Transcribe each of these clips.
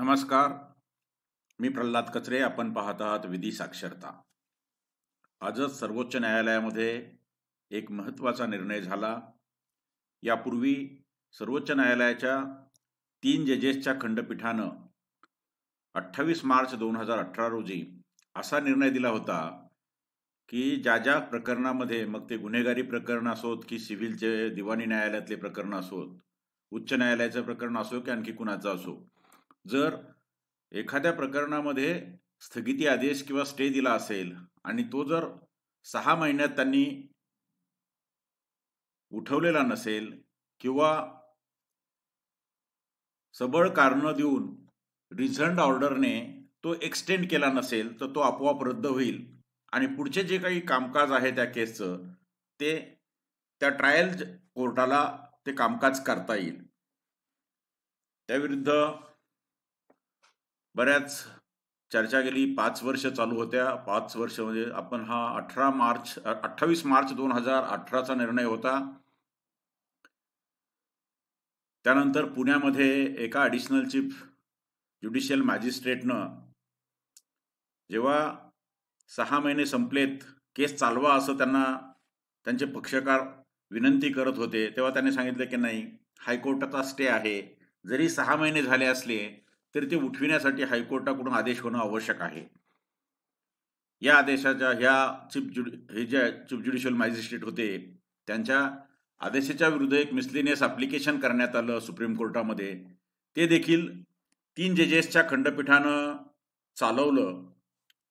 नमस्कार. मी प्रल्हाद कचरे. आपण पाहत आहात विधी साक्षरता. आजच सर्वोच्च न्यायालयामध्ये एक महत्त्वाचा निर्णय झाला. यापूर्वी सर्वोच्च न्यायालयाच्या तीन जजेसच्या खंडपीठानं अठ्ठावीस मार्च दोन हजार अठरा रोजी असा निर्णय दिला होता की ज्या ज्या प्रकरणामध्ये मग ते गुन्हेगारी प्रकरण असोत की सिव्हिलचे दिवाणी न्यायालयातले प्रकरण असोत उच्च न्यायालयाचं प्रकरण असो की आणखी कुणाचं असो जर एखाद्या प्रकरणामध्ये स्थगिती आदेश किंवा स्टे दिला असेल आणि तो जर सहा महिन्यात त्यांनी उठवलेला नसेल किंवा सबळ कारण देऊन रिझंड ऑर्डरने तो एक्सटेंड केला नसेल तर तो आपोआप रद्द होईल. आणि पुढचे जे काही कामकाज आहे त्या केसचं ते त्या ट्रायल कोर्टाला ते कामकाज करता येईल. त्याविरुद्ध बऱ्याच चर्चा गेली पाच वर्ष चालू होत्या. पाच वर्ष म्हणजे आपण हा अठरा मार्च अठ्ठावीस मार्च दोन हजार अठराचा निर्णय होता. त्यानंतर पुण्यामध्ये एका ॲडिशनल चीफ ज्युडिशियल मॅजिस्ट्रेटनं जेव्हा सहा महिने संपलेत केस चालवा असं त्यांना त्यांचे पक्षकार विनंती करत होते तेव्हा त्यांनी सांगितलं की नाही हायकोर्टाचा स्टे आहे. जरी सहा महिने झाले असले तरी ते उठविण्यासाठी हायकोर्टाकडून आदेश होणं आवश्यक आहे. या आदेशाच्या ह्या चीफ ज्युडि हे ज्या चीफ ज्युडिशियल मॅजिस्ट्रेट होते त्यांच्या आदेशाच्या विरुद्ध एक मिसलिनियस ॲप्लिकेशन करण्यात आलं सुप्रीम कोर्टामध्ये. ते देखील तीन जजेसच्या खंडपीठानं चालवलं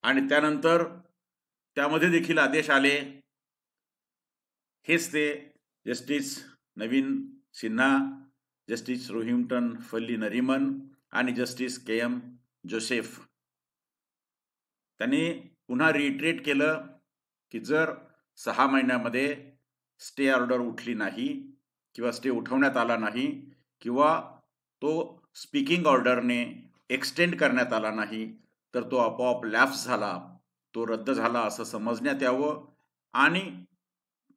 आणि त्यानंतर त्यामध्ये देखील आदेश आले. हेच ते जस्टिस नवीन सिन्हा जस्टिस रोहिंग्टन फल्ली नरिमन आणि जस्टिस के एम जोसेफ त्यांनी पुन्हा रिट्रेट केलं की जर सहा महिन्यामध्ये स्टे ऑर्डर उठली नाही किंवा स्टे उठवण्यात आला नाही किंवा तो स्पीकिंग ऑर्डरने एक्सटेंड करण्यात आला नाही तर तो आपोआप लॅप्स झाला तो रद्द झाला असं समजण्यात यावं आणि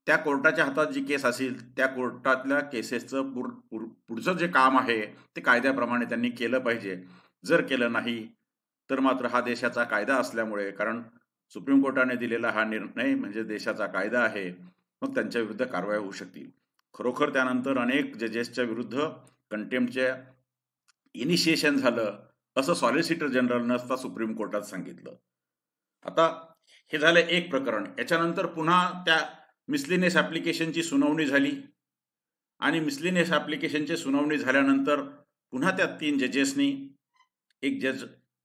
त्या कोर्टाच्या हातात जी केस असेल त्या कोर्टातल्या केसेसचं पुर पुढचं जे काम आहे ते कायद्याप्रमाणे त्यांनी केलं पाहिजे. जर केलं नाही तर मात्र हा देशाचा कायदा असल्यामुळे कारण सुप्रीम कोर्टाने दिलेला हा निर्णय म्हणजे देशाचा कायदा आहे मग त्यांच्या विरुद्ध कारवाई होऊ शकतील. खरोखर त्यानंतर अनेक जजेसच्या विरुद्ध कंटेम्पच्या इनिशिएशन झालं असं सॉलिसिटर जनरलनं असता सुप्रीम कोर्टात सांगितलं. आता हे झालं एक प्रकरण. याच्यानंतर पुन्हा त्या मिसलिनियस ॲप्लिकेशनची सुनावणी झाली. आणि मिसलिनियस ॲप्लिकेशनची सुनावणी झाल्यानंतर पुन्हा त्या तीन जजेसनी एक जज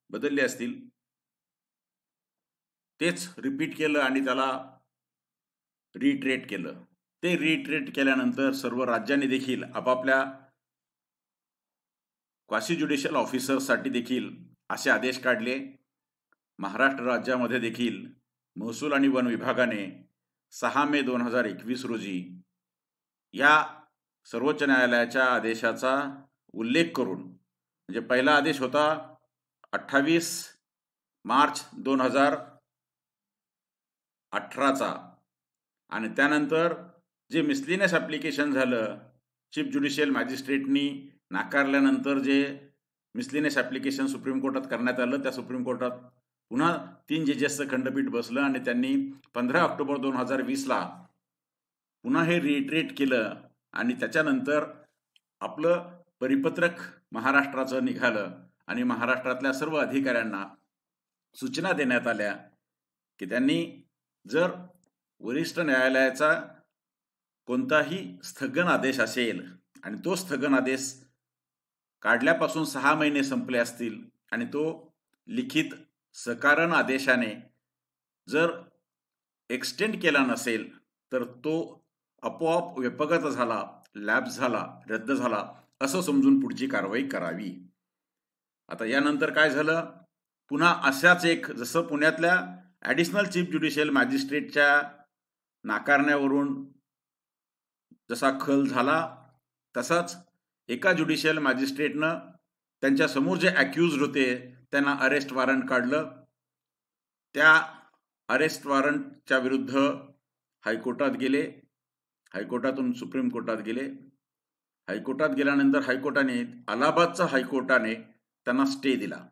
बदलले असतील. तेच रिपीट केलं आणि त्याला रिट्रेट केलं. ते रिट्रेट केल्यानंतर सर्व राज्यांनी देखील आपापल्या क्वासी ज्युडिशियल ऑफिसर्ससाठी देखील असे आदेश काढले. महाराष्ट्र राज्यामध्ये देखील महसूल आणि वन विभागाने सहा मे दोन हजार एकवीस रोजी या सर्वोच्च न्यायालयाच्या आदेशाचा उल्लेख करून म्हणजे पहिला आदेश होता अठ्ठावीस मार्च दोन हजार अठराचा. आणि त्यानंतर जे मिसलिनियस ॲप्लिकेशन झालं चीफ ज्युडिशियल मॅजिस्ट्रेटनी नाकारल्यानंतर जे मिसलिनियस ॲप्लिकेशन सुप्रीम कोर्टात करण्यात आलं त्या सुप्रीम कोर्टात पुन्हा तीन जजेसचं खंडपीठ बसलं आणि त्यांनी पंधरा ऑक्टोबर दोन हजार वीसला पुन्हा हे रिट्रेट केलं आणि त्याच्यानंतर आपलं परिपत्रक महाराष्ट्राचं निघालं आणि महाराष्ट्रातल्या सर्व अधिकाऱ्यांना सूचना देण्यात आल्या की त्यांनी जर वरिष्ठ न्यायालयाचा कोणताही स्थगन आदेश असेल आणि तो स्थगन आदेश काढल्यापासून सहा महिने संपले असतील आणि तो लिखित सकारण आदेशाने जर एक्सटेंड केला नसेल तर तो आपोआप व्यपगत झाला लॅब्स झाला रद्द झाला असं समजून पुढची कारवाई करावी. आता यानंतर काय झालं? पुन्हा अशाच एक जसं पुण्यातल्या ॲडिशनल चीफ ज्युडिशियल मॅजिस्ट्रेटच्या नाकारण्यावरून जसा खल झाला तसाच एका ज्युडिशियल मॅजिस्ट्रेटनं त्यांच्यासमोर जे अक्यूज होते त्यांना अरेस्ट वॉरंट काढलं. त्या अरेस्ट वॉरंटच्या विरुद्ध हायकोर्टात गेले. हायकोर्टातून सुप्रीम कोर्टात गेले. हायकोर्टात गेल्यानंतर हायकोर्टाने अलाहाबादच्या हायकोर्टाने त्यांना स्टे दिला.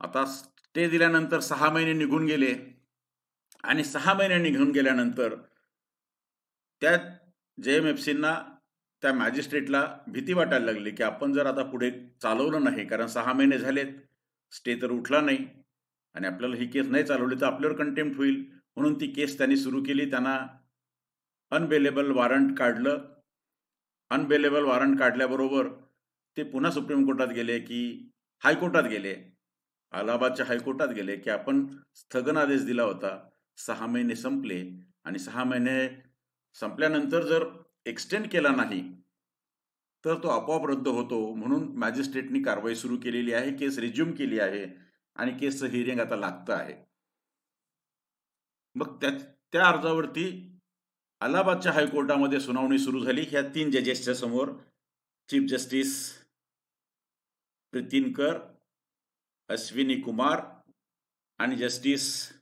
आता स्टे दिल्यानंतर सहा महिने निघून गेले. आणि सहा महिने निघून गेल्यानंतर त्या जे एम एफ सींना त्या मॅजिस्ट्रेटला भीती वाटायला लागली की आपण जर आता पुढे चालवलं नाही कारण सहा महिने झालेत स्टे तर उठला नाही आणि आपल्याला ही केस नाही चालवली तर आपल्यावर कंटेम्प्ट होईल. म्हणून ती केस त्यांनी सुरू केली. त्यांना अनबेलेबल वॉरंट काढलं. अनबेलेबल वॉरंट काढल्याबरोबर ते पुन्हा सुप्रीम कोर्टात गेले की हायकोर्टात गेले. अलाहाबादच्या हायकोर्टात गेले की आपण स्थगन आदेश दिला होता. सहा महिने संपले आणि सहा महिने संपल्यानंतर जर एक्सटेंड केला नाही तर तो आपोआप रद्द होतो. म्हणून मॅजिस्ट्रेटनी कारवाई सुरू केलेली आहे केस रिज्यूम केली आहे आणि केसचं हिअरिंग आता लागतं आहे. मग त्या त्या अर्जावरती अलाहाबादच्या हायकोर्टामध्ये सुनावणी सुरू झाली. ह्या तीन जजेसच्या समोर चीफ जस्टिस प्रितीनकर अश्विनी कुमार आणि जस्टिस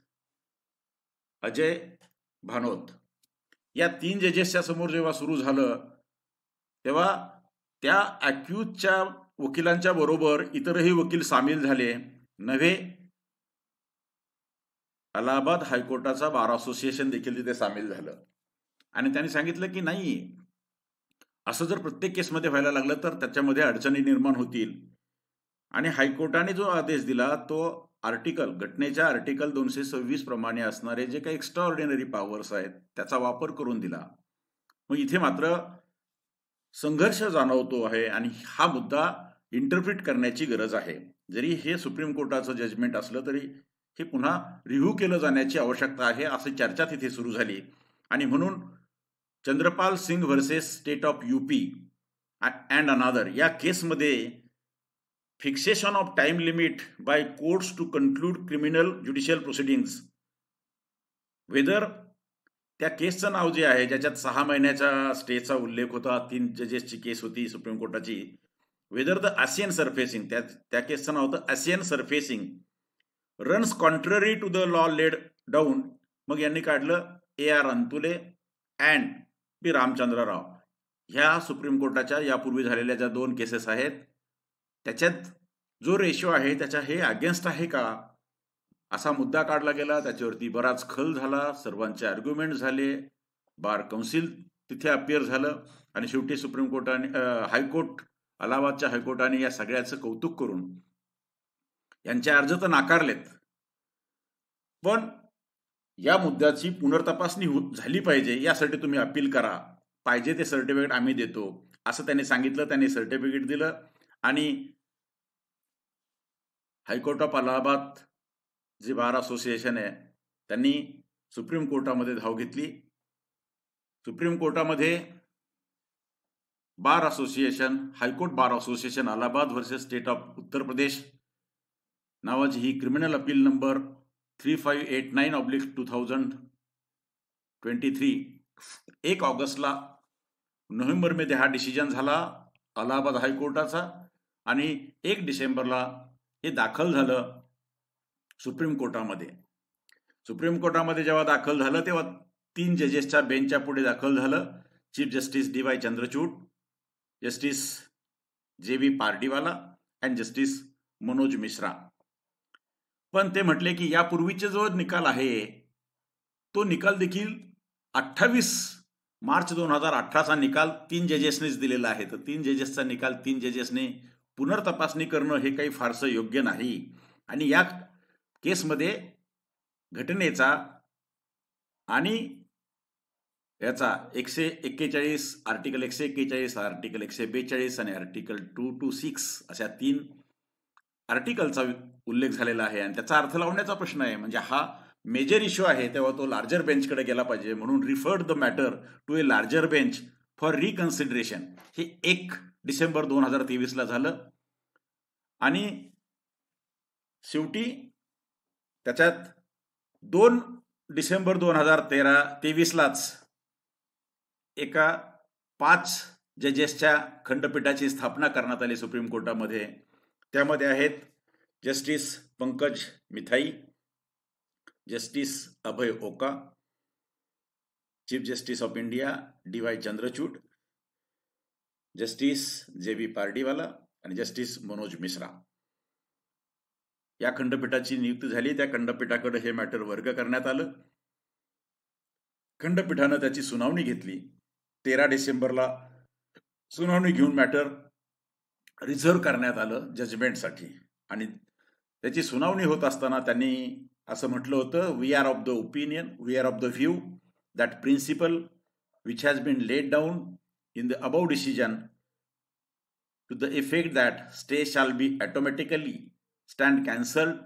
अजय भानोत. या तीन जजेसच्या समोर जेव्हा सुरू झालं तेव्हा त्या अॅक्यूजच्या वकिलांच्या बरोबर इतरही वकील सामील झाले. नव्हे अलाहाबाद हायकोर्टाचा बार असोसिएशन देखील तिथे सामील झालं. आणि त्यांनी सांगितलं की नाही असं जर प्रत्येक केसमध्ये व्हायला लागलं तर त्याच्यामध्ये अडचणी निर्माण होतील. आणि हायकोर्टाने जो आदेश दिला तो आर्टिकल घटनेच्या आर्टिकल दोनशे सव्वीस प्रमाणे असणारे जे काही एक्स्ट्रा ऑर्डिनरी पॉवर्स आहेत त्याचा वापर करून दिला. मग इथे मात्र संघर्ष जाणवतो आहे आणि हा मुद्दा इंटरप्रिट करण्याची गरज आहे. जरी हे सुप्रीम कोर्टाचं जजमेंट असलं तरी हे पुन्हा रिव्ह्यू केलं जाण्याची आवश्यकता आहे अशी चर्चा तिथे सुरू झाली. आणि म्हणून Chandrapal Singh versus state of UP and another या केसमध्ये fixation of time limit by courts to conclude criminal judicial proceedings whether त्या केसचं नाव जे आहे ज्याच्यात सहा महिन्याच्या स्टेचा उल्लेख होता तीन जजेसची केस होती सुप्रीम कोर्टाची वेदर द आसियन सरफेसिंग त्या त्या केसचं नाव होतं Asian surfacing runs contrary to the law laid down मग यांनी काढलं A R Antulay and P Ramachandra Rao ह्या सुप्रीम कोर्टाच्या यापूर्वी झालेल्या ज्या दोन केसेस आहेत त्याच्यात जो रेशो आहे त्याच्या हे अगेन्स्ट आहे का? असा मुद्दा काढला गेला. त्याच्यावरती बराच खल झाला. सर्वांचे आर्ग्युमेंट झाले. बार कौन्सिल तिथे अपिअर झालं. आणि शेवटी सुप्रीम कोर्टाने हायकोर्ट अलाहाबादच्या हायकोर्टाने या सगळ्याचं कौतुक करून यांचे अर्ज तर नाकारलेत. पण या मुद्द्याची पुनर्तपासणी झाली पाहिजे यासाठी तुम्ही अपील करा. पाहिजे ते सर्टिफिकेट आम्ही देतो. असं त्यांनी सांगितलं त्यांनी सर्टिफिकेट दिलं. आणि हायकोर्ट ऑफ अलाहाबाद जे बार असोसिएशन आहे त्यांनी सुप्रीम कोर्टामध्ये धाव घेतली. सुप्रीम कोर्टामध्ये bar association high court bar association Allahabad versus state of Uttar Pradesh नावाची ही criminal appeal number three five eight nine oblique two thousand twenty three एक ऑगस्टला नोव्हेंबरमध्ये हा डिसिजन झाला अलाहाबाद हायकोर्टाचा. आणि एक डिसेंबरला हे दाखल झालं सुप्रीम कोर्टामध्ये. सुप्रीम कोर्टामध्ये जेव्हा दाखल झालं तेव्हा तीन जजेसच्या बेंचच्या पुढे दाखल झालं. Chief justice D Y Chandrachud justice J B Pardiwala and justice Manoj Mishra. पण ते म्हटले की यापूर्वीचे जो निकाल आहे तो निकाल देखील अठ्ठावीस मार्च दोन हजार अठराचा निकाल तीन जजेसनेच दिलेला आहे. तर तीन जजेसचा निकाल तीन जजेसने पुनर्तपासणी करणं हे काही फारसं योग्य नाही. आणि या केसमध्ये घटनेचा आणि याचा एकशे एक्केचाळीस आर्टिकल एकशे एक्केचाळीस आर्टिकल एकशे बेचाळीस आणि आर्टिकल टू टू सिक्स अशा तीन आर्टिकलचा उल्लेख झालेला आहे. आणि त्याचा अर्थ लावण्याचा प्रश्न आहे म्हणजे हा मेजर इश्यू आहे तेव्हा तो लार्जर बेंचकडे गेला पाहिजे. म्हणून referred the matter to a larger bench for reconsideration हे एक डिसेंबर दोन हजार तेवीसला झालं. आणि शेवटी त्याच्यात दोन डिसेंबर दोन हजार तेरा तेवीसलाच एका पाच जजेसच्या खंडपीठाची स्थापना करण्यात आली सुप्रीम कोर्टामध्ये. त्यामध्ये आहेत justice Pankaj Mithal justice Abhay Oka chief justice of India D Y Chandrachud justice J B Pardiwala आणि जस्टिस मनोज मिश्रा. या खंडपीठाची नियुक्ती झाली. त्या खंडपीठाकडे हे मॅटर वर्ग करण्यात आलं. खंडपीठानं त्याची सुनावणी घेतली. तेरा डिसेंबरला सुनावणी घेऊन मॅटर रिझर्व करण्यात आलं जजमेंटसाठी आणि त्याची सुनावणी होत असताना त्यांनी असं म्हटलं होतं we are of the opinion we are of the view that principle which has been laid down in the about decision to the effect that stay shall be automatically stand cancelled,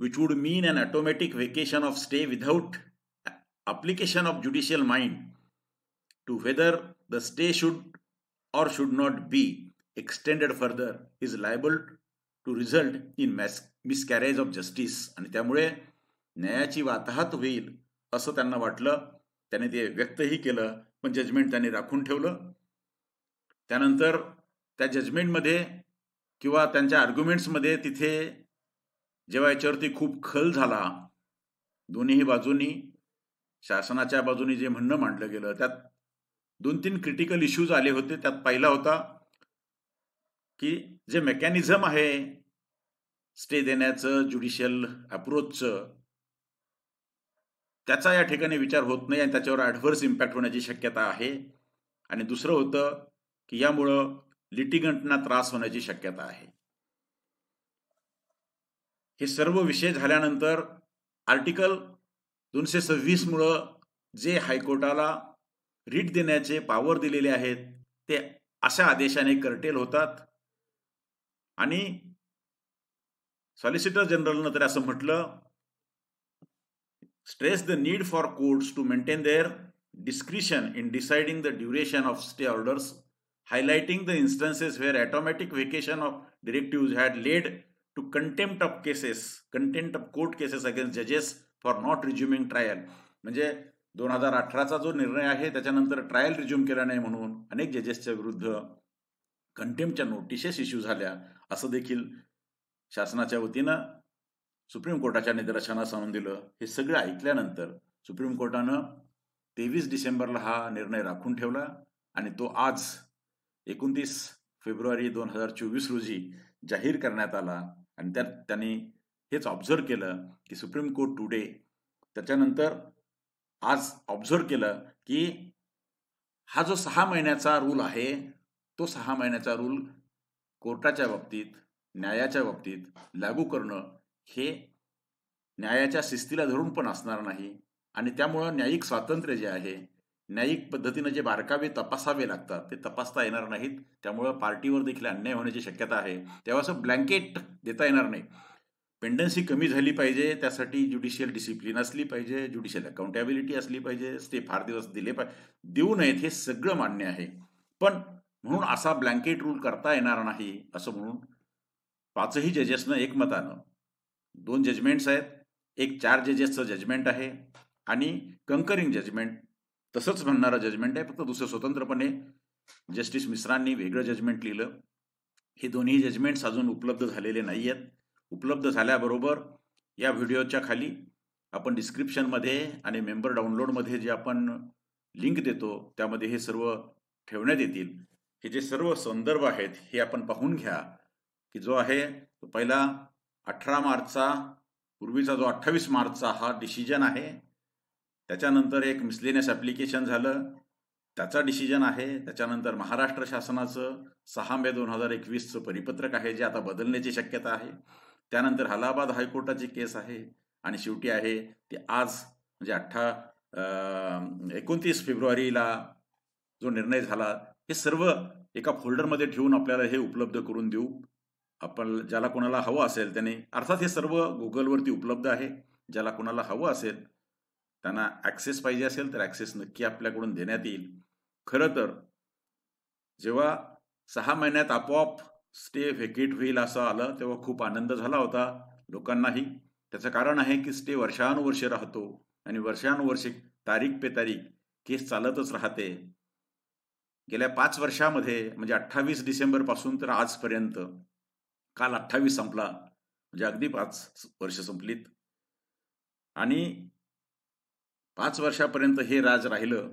which would mean an automatic vacation of stay without application of judicial mind to whether the stay should or should not be extended further is liable to result in miscarriage of justice आणि त्यामुळे न्यायाची वाताहत होईल असं त्यांना वाटलं त्याने ते व्यक्तही केलं पण जजमेंट त्यांनी राखून ठेवलं. त्यानंतर त्या जजमेंटमध्ये किंवा त्यांच्या आर्ग्युमेंट्समध्ये तिथे जेव्हा याच्यावरती खूप खल झाला दोन्ही बाजूनी शासनाच्या बाजूनी जे म्हणणं मांडलं गेलं त्यात दोन तीन क्रिटिकल इश्यूज आले होते. त्यात पहिला होता की जे मेकॅनिझम आहे स्टे देण्याचं ज्युडिशियल अप्रोचचं त्याचा या ठिकाणी विचार होत नाही आणि त्याच्यावर ॲडव्हर्स इम्पॅक्ट होण्याची शक्यता आहे. आणि दुसरं होतं की यामुळं लिटिगंटना त्रास होण्याची शक्यता आहे. हे सर्व विषय झाल्यानंतर आर्टिकल दोनशे सव्वीसमुळं जे हायकोर्टाला रीट देण्याचे पावर दिलेले आहेत ते अशा आदेशाने कर्टेल होतात. आणि सॉलिसिटर जनरलनं तर असं म्हटलं stress the need for courts to maintain their discretion in deciding the duration of stay orders, highlighting the instances where automatic vacation of directives had led to contempt of cases, contempt of court cases against judges for not resuming trial. म्हणजे दोन हजार अठराचा जो निर्णय आहे त्याच्यानंतर trial resume केला नाही म्हणून अनेक जजेसच्या विरुद्ध कंटेम्पच्या नोटिसेस इश्यू झाल्या असं देखील शासनाच्या वतीनं सुप्रीम कोर्टाच्या निदर्शनास आणून दिलं. हे सगळं ऐकल्यानंतर सुप्रीम कोर्टानं तेवीस डिसेंबरला हा निर्णय राखून ठेवला आणि तो आज एकोणतीस फेब्रुवारी दोन हजार चोवीस रोजी जाहीर करण्यात आला आणि त्यात त्यांनी हेच ऑब्झर्व केलं की सुप्रीम कोर्ट टुडे त्याच्यानंतर आज ऑब्झर्व केलं की हा जो सहा महिन्याचा रूल आहे तो सहा महिन्याचा रूल कोर्टाच्या बाबतीत न्यायाच्या बाबतीत लागू करणं हे न्यायाच्या शिस्तीला धरून पण असणार नाही आणि त्यामुळं न्यायिक स्वातंत्र्य जे आहे न्यायिक पद्धतीनं जे बारकावे तपासावे लागतात ते तपासता येणार नाहीत. त्यामुळं पार्टीवर देखील अन्याय होण्याची शक्यता आहे. तेव्हा असं ब्लँकेट देता येणार नाही. पेंडन्सी कमी झाली पाहिजे त्यासाठी ज्युडिशियल डिसिप्लिन असली पाहिजे ज्युडिशियल अकाउंटेबिलिटी असली पाहिजे स्टे फार दिवस दिले पाहिजे देऊ नयेत हे सगळं मान्य आहे. पण म्हणून असा ब्लँकेट रूल करता येणार नाही असं म्हणून पाचही जजेसनं एकमतानं दोन जजमेंट्स आहेत. एक चार जजेसचं जजमेंट आहे आणि कंकरिंग जजमेंट तसंच म्हणणारं जजमेंट आहे फक्त दुसरं स्वतंत्रपणे. जस्टिस मिश्रांनी वेगळं जजमेंट लिहिलं. हे दोन्ही जजमेंट्स अजून उपलब्ध झालेले नाही आहेत उपलब्ध झाल्याबरोबर या व्हिडिओच्या खाली आपण डिस्क्रिप्शनमध्ये आणि मेंबर डाउनलोडमध्ये जे आपण लिंक देतो त्यामध्ये हे सर्व ठेवण्यात येतील. हे जे सर्व संदर्भ आहेत हे आपण पाहून घ्या. की जो आहे तो पहिला अठरा मार्चचा पूर्वीचा जो अठ्ठावीस मार्चचा हा डिसिजन आहे त्याच्यानंतर एक मिसलेनियस ॲप्लिकेशन झालं. त्याचा डिसिजन आहे. त्याच्यानंतर महाराष्ट्र शासनाचं सहा मे दोन हजार एकवीसचं परिपत्रक आहे जे आता बदलण्याची शक्यता आहे. त्यानंतर अलाहाबाद हायकोर्टाची केस आहे आणि शेवटी आहे ती आज म्हणजे अठ्ठा एकोणतीस फेब्रुवारीला जो निर्णय झाला हे सर्व एका फोल्डरमध्ये ठेवून आपल्याला हे उपलब्ध करून देऊ. आपण ज्याला कोणाला हवं असेल त्याने अर्थात हे सर्व गुगलवरती उपलब्ध आहे. ज्याला कोणाला हवं असेल त्यांना ॲक्सेस पाहिजे असेल तर ॲक्सेस नक्की आपल्याकडून देण्यात येईल. खरं तर जेव्हा सहा महिन्यात आपोआप स्टे व्हेकेट होईल असं आलं तेव्हा खूप आनंद झाला होता लोकांनाही. त्याचं कारण आहे की स्टे वर्षानुवर्ष राहतो आणि वर्षानुवर्षे तारीख पे तारीख केस चालतच राहते. गेल्या पाच वर्षामध्ये म्हणजे अठ्ठावीस डिसेंबरपासून तर आजपर्यंत काल अठ्ठावीस संपला. म्हणजे अगदी पाच वर्ष संपलीत. आणि पाच वर्षापर्यंत हे राज राहिलं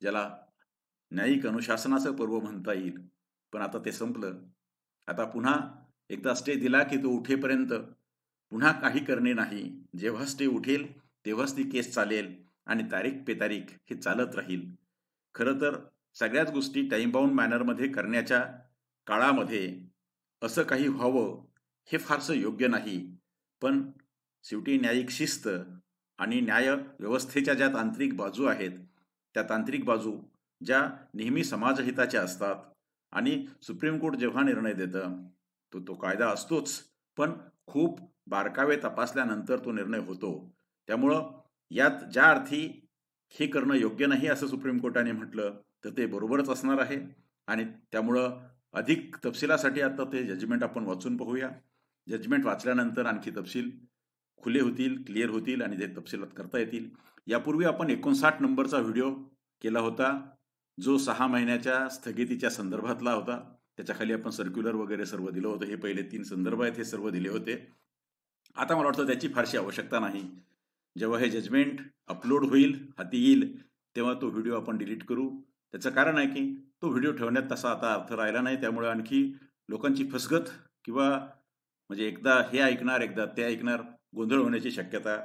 ज्याला न्यायिक अनुशासनाचं पर्व म्हणता येईल. पण आता ते संपलं. आता पुन्हा एकदा स्टे दिला की तो उठेपर्यंत पुन्हा काही करणे नाही. जेव्हा स्टे उठेल तेव्हाच ती केस चालेल आणि तारीख पे तारीख हे चालत राहील. खरं तर सगळ्याच गोष्टी टाईमबाउंड मॅनरमध्ये करण्याच्या काळामध्ये असं काही व्हावं हे फारसं योग्य नाही. पण शेवटी न्यायिक शिस्त आणि न्याय व्यवस्थेच्या ज्या तांत्रिक बाजू आहेत त्या तांत्रिक बाजू ज्या नेहमी समाजहिताच्या असतात आणि सुप्रीम कोर्ट जेव्हा निर्णय देतं तो तो कायदा असतोच. पण खूप बारकावे तपासल्यानंतर तो निर्णय होतो. त्यामुळं यात ज्या अर्थी हे करणं योग्य नाही असं सुप्रीम कोर्टाने म्हटलं तर ते बरोबरच असणार आहे. आणि त्यामुळं अधिक तपशिलासाठी आता ते जजमेंट आपण वाचून पाहूया. जजमेंट वाचल्यानंतर आणखी तपशील खुले होतील क्लिअर होतील आणि ते तपशिलात करता येतील. यापूर्वी आपण एकोणसाठ नंबरचा व्हिडिओ केला होता जो सहा महिन्याच्या स्थगितीच्या संदर्भातला होता. त्याच्याखाली आपण सर्क्युलर वगैरे सर्व दिलं होतं. हे पहिले तीन संदर्भ आहेत हे सर्व दिले होते. आता मला वाटतं त्याची फारशी आवश्यकता नाही. जेव्हा हे जजमेंट अपलोड होईल हाती येईल तेव्हा तो व्हिडिओ आपण डिलीट करू. त्याचं कारण आहे की तो व्हिडिओ ठेवण्यात तसा आता अर्थ राहिला नाही. त्यामुळे आणखी लोकांची फसगत किंवा म्हणजे एकदा हे ऐकणार एकदा ते ऐकणार गोंधळ होण्याची शक्यता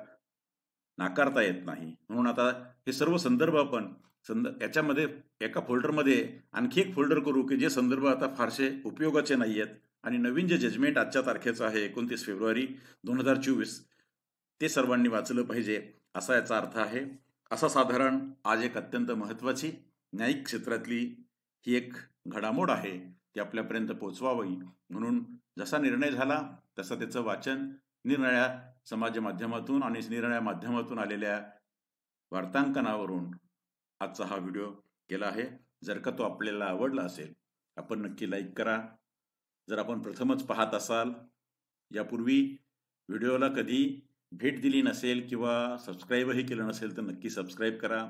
नाकारता येत नाही. म्हणून आता हे सर्व संदर्भ आपण संद याच्यामध्ये एका फोल्डरमध्ये आणखी एक फोल्डर करू की जे संदर्भ आता फारसे उपयोगाचे नाही आहेत. आणि नवीन जे जजमेंट आजच्या तारखेचं आहे एकोणतीस फेब्रुवारी दोन हजार चोवीस ते सर्वांनी वाचलं पाहिजे असा याचा अर्थ आहे. असा साधारण आज एक अत्यंत महत्त्वाची न्यायिक क्षेत्रातली ही एक घडामोड आहे ती आपल्यापर्यंत पोचवावी म्हणून जसा निर्णय झाला तसं त्याचं वाचन निरनिळ्या समाज माध्यमातून आणि निरनिळ्या माध्यमातून आलेल्या वार्तांकनावरून आजचा हा व्हिडिओ केला आहे. जर का तो आपल्याला आवडला असेल आपण नक्की लाईक करा. जर आपण प्रथमच पाहत असाल यापूर्वी व्हिडिओला कधी भेट दिली नसेल किंवा सबस्क्राईबही केलं नसेल तर नक्की सबस्क्राईब करा.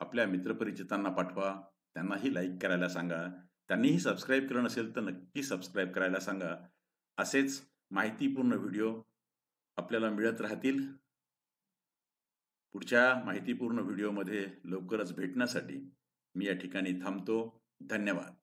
आपल्या मित्रपरिचितांना पाठवा त्यांनाही लाईक करायला सांगा. त्यांनीही सबस्क्राईब केलं नसेल तर नक्की सबस्क्राईब करायला सांगा. असेच माहितीपूर्ण व्हिडिओ आपल्याला मिळत राहतील. पुढच्या माहितीपूर्ण व्हिडिओमध्ये लवकरच भेटण्यासाठी मी या ठिकाणी थांबतो. धन्यवाद.